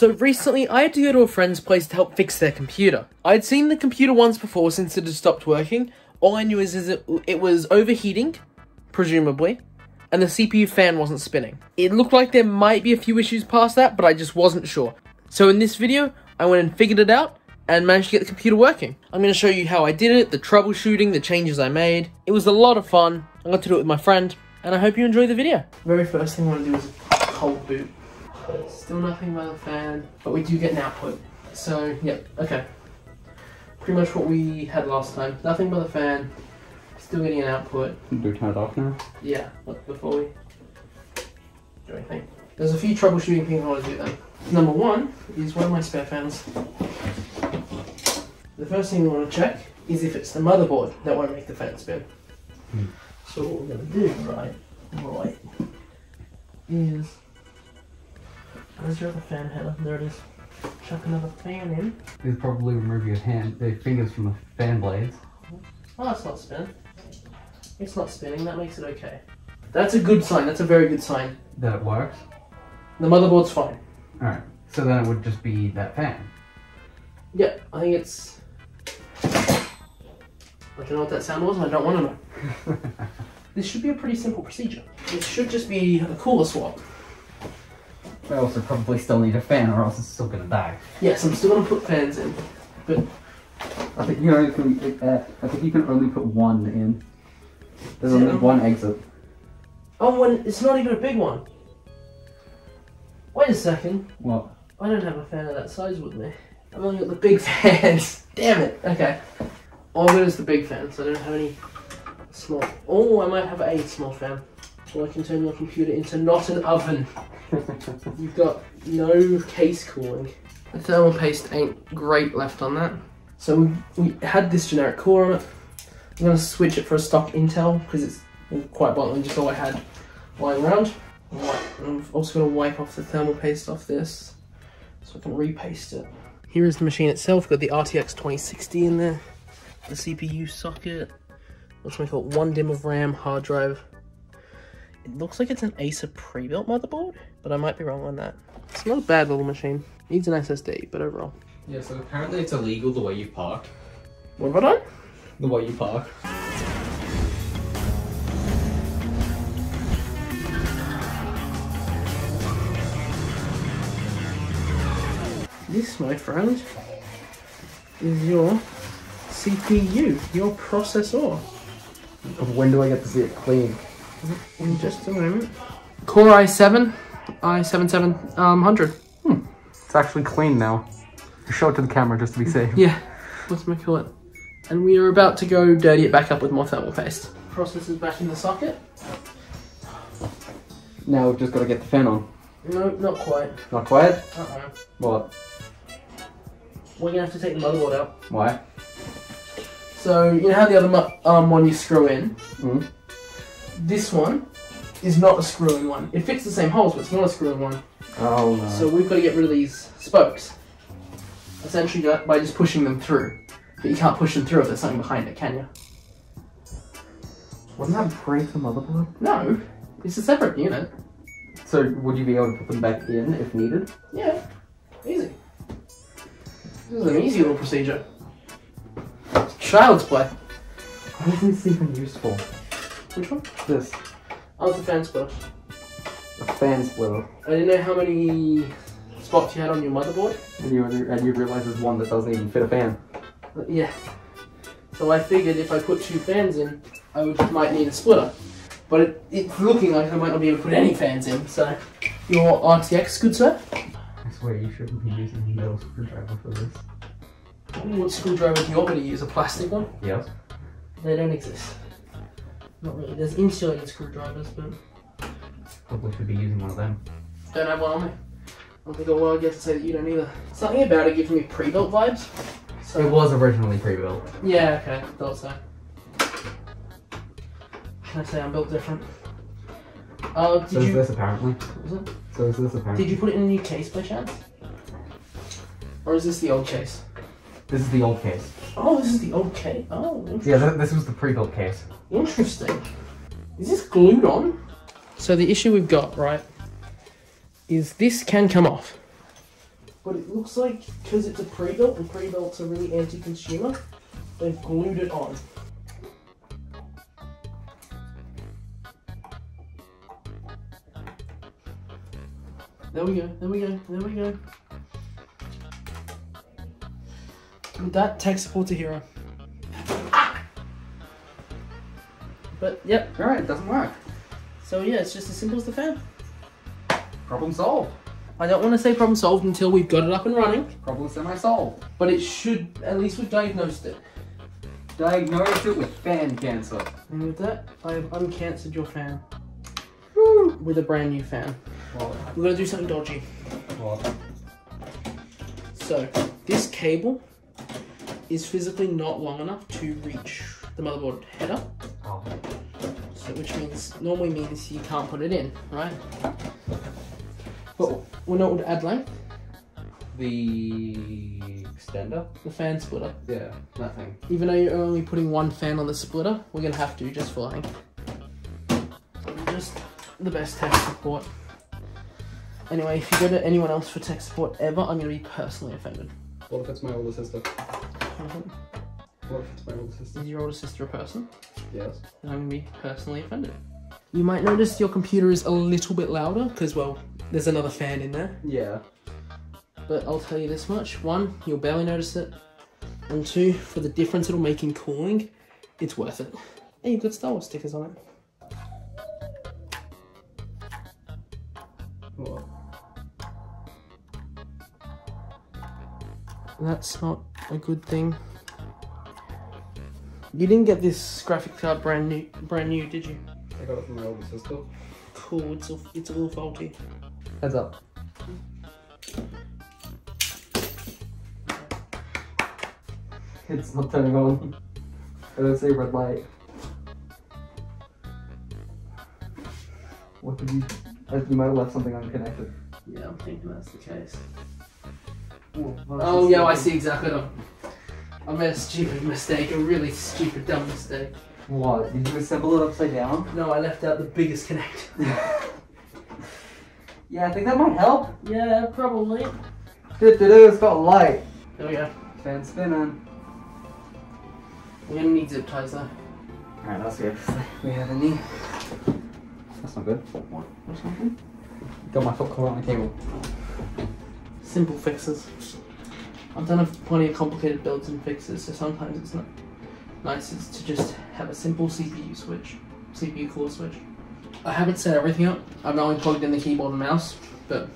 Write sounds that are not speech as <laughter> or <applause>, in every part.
So recently, I had to go to a friend's place to help fix their computer. I'd seen the computer once before since it had stopped working. All I knew is, is it, it was overheating, presumably, and the CPU fan wasn't spinning. It looked like there might be a few issues past that, but I just wasn't sure. So in this video, I went and figured it out and managed to get the computer working. I'm going to show you how I did it, the troubleshooting, the changes I made. It was a lot of fun. I got to do it with my friend, and I hope you enjoy the video. Very first thing I want to do is cold boot. Still nothing by the fan, but we do get an output. So, yep, okay. Pretty much what we had last time. Nothing by the fan, still getting an output. Do we turn it off now? Yeah, look, before we do anything. There's a few troubleshooting things I want to do then. Number one is one of my spare fans. The first thing we want to check is if it's the motherboard that won't make the fan spin. Hmm. So what we're going to do, right, right, is... Where's your other fan header? There it is. Chuck another fan in. You'd probably remove your hand, the fingers from the fan blades. Oh, it's not spinning. It's not spinning, that makes it okay. That's a good sign, that's a very good sign. That it works. The motherboard's fine. Alright, so then it would just be that fan. Yeah, I think it's. I don't know what that sound was, and I don't want to know. <laughs> this should be a pretty simple procedure. It should just be a cooler swap. I also probably still need a fan or else it's still gonna die. Yes, I'm still going to put fans in, but I think you only can, uh, I think you can only put one in. There's only one exit. oh, and it's not even a big one. Wait a second, Well, I don't have a fan of that size with me. I've only got the big <laughs> fans. Damn it. Okay. All I've got is the big fan, so I don't have any small. Oh, I might have a small fan. So I can turn your computer into not an oven. <laughs> You've got no case cooling. The thermal paste ain't great left on that. So we, we had this generic cooler on it. I'm gonna switch it for a stock Intel because it's quite bluntly just all I had lying around. I'm also gonna wipe off the thermal paste off this so I can repaste it. Here is the machine itself. Got the RTX 2060 in there, the CPU socket. Let's make it one DIMM of RAM, hard drive. It looks like it's an Acer pre-built motherboard, but I might be wrong on that. It's not a bad little machine. Needs an SSD, but overall. yeah, so apparently it's illegal the way you park. What have I done? The way you park. This, my friend, is your CPU, your processor. When do I get to see it clean? In just a moment. Core i7, i7 7100. It's actually clean now. Show it to the camera just to be safe. Yeah, let's make it. And we are about to go dirty it back up with more thermal paste. Processor's back in the socket. Now we've just got to get the fan on. No, not quite. Not quite? Uh-uh. What? We're gonna have to take the motherboard out. Why? So, you know how the other mu- um, one you screw in? Mm. This one is not a screw-in one. It fits the same holes, but it's not a screw-in one. Oh no. So we've got to get rid of these spokes. Essentially by just pushing them through. But you can't push them through if there's something behind it, can you? Wouldn't that break the motherboard? No. It's a separate unit. So would you be able to put them back in if needed? Yeah. Easy. This is an easy little procedure. Child's play. Why is this even useful? Which one? This. Oh, it's a fan splitter. A fan splitter. I didn't know how many spots you had on your motherboard. And you and you realize there's one that doesn't even fit a fan. But yeah. So I figured if I put two fans in, I would, might need a splitter. But it, it's looking like I might not be able to put any fans in, so. Your RTX, good sir? I swear you shouldn't be using a metal screwdriver for this. What screwdriver do you want me to use? A plastic one? Yes. They don't exist. Not really. There's insulated screwdrivers, but Probably should be using one of them. don't have one on me. I don't think I'll well, get to say that you don't either. Something about it gives me pre-built vibes. So It was originally pre-built. Yeah, okay, thought so. Can I say I'm built different? Uh, did So is you? this apparently. Was it? So is this apparently. Did you put it in a new case by chance? Or is this the old case? This is the old case. Oh, this is the old case. Oh, Yeah, th- this was the pre-built case. interesting. Is this glued on? So the issue we've got, right, is this can come off. But it looks like because it's a pre-built and pre-builts are really anti-consumer, they've glued it on. There we go, there we go, there we go. That, tech support a hero. But, yep, Alright, it doesn't work. so yeah, it's just as simple as the fan. Problem solved. I don't want to say problem solved until we've got it up and running, Problem semi-solved. but it should, at least we've diagnosed it. Diagnosed it with fan cancer. And with that, I have uncancered your fan Woo! with a brand new fan. What? We're gonna do something dodgy. What? So, this cable is physically not long enough to reach the motherboard header, Oh. so which means normally means you can't put it in, right? But we know what would add length? The extender? The fan splitter. Yeah, nothing. Even though you're only putting one fan on the splitter, we're gonna have to just for length. Just the best tech support. Anyway, if you go to anyone else for tech support ever, I'm gonna be personally offended. What if it's my older sister? What if it's my older sister? Is your older sister a person? Yes. Then I'm gonna be personally offended. You might notice your computer is a little bit louder because, well, there's another fan in there. Yeah. But I'll tell you this much: one, you'll barely notice it, and two, for the difference it'll make in cooling, it's worth it. And you've got Star Wars stickers on it. What? That's not a good thing. You didn't get this graphic card brand new, brand new, did you? I got it from my older sister. Cool. It's a, it's a little faulty. Heads up. It's not turning on. I don't see a red light. What did you? You might have left something unconnected. Yeah, I'm thinking that's the case. Oh, Oh yeah, I see exactly. What I made a stupid mistake, a really stupid dumb mistake. What? Did you assemble it upside down? No, I left out the biggest connector. <laughs> Yeah, I think that might help. yeah, probably. Do do do. It's got light. There we go. Fan spinning. We're gonna need zip ties though. Alright, that's good. <laughs> We have any. That's not good. What? What's happening? Got my foot caught on the cable. Simple fixes. I've done a plenty of complicated builds and fixes, so sometimes it's not nice it's to just have a simple CPU switch, CPU cooler switch. I haven't set everything up. I've only plugged in the keyboard and mouse, but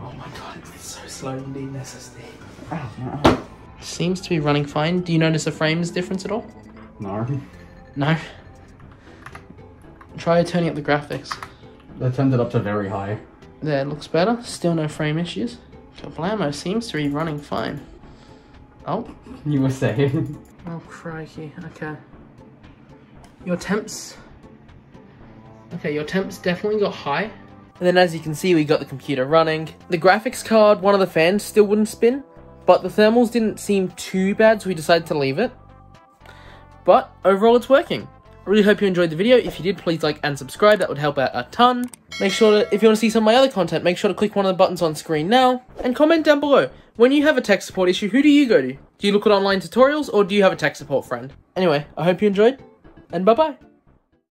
oh my god, it's so slow. You need an SSD. Seems to be running fine. Do you notice a frames difference at all? No. No. Try turning up the graphics. They turned it up to very high. There, it looks better. Still no frame issues. Kablamo seems to be running fine. Oh. You were saying. Oh, crikey. Okay. Your temps. Okay, your temps definitely got high. And then as you can see, we got the computer running. The graphics card, one of the fans still wouldn't spin, but the thermals didn't seem too bad, so we decided to leave it. But overall, it's working. I really hope you enjoyed the video. If you did, please like and subscribe. That would help out a ton. Make sure to, if you want to see some of my other content, make sure to click one of the buttons on screen now. And comment down below. When you have a tech support issue, who do you go to? Do you look at online tutorials or do you have a tech support friend? Anyway, I hope you enjoyed, and bye-bye.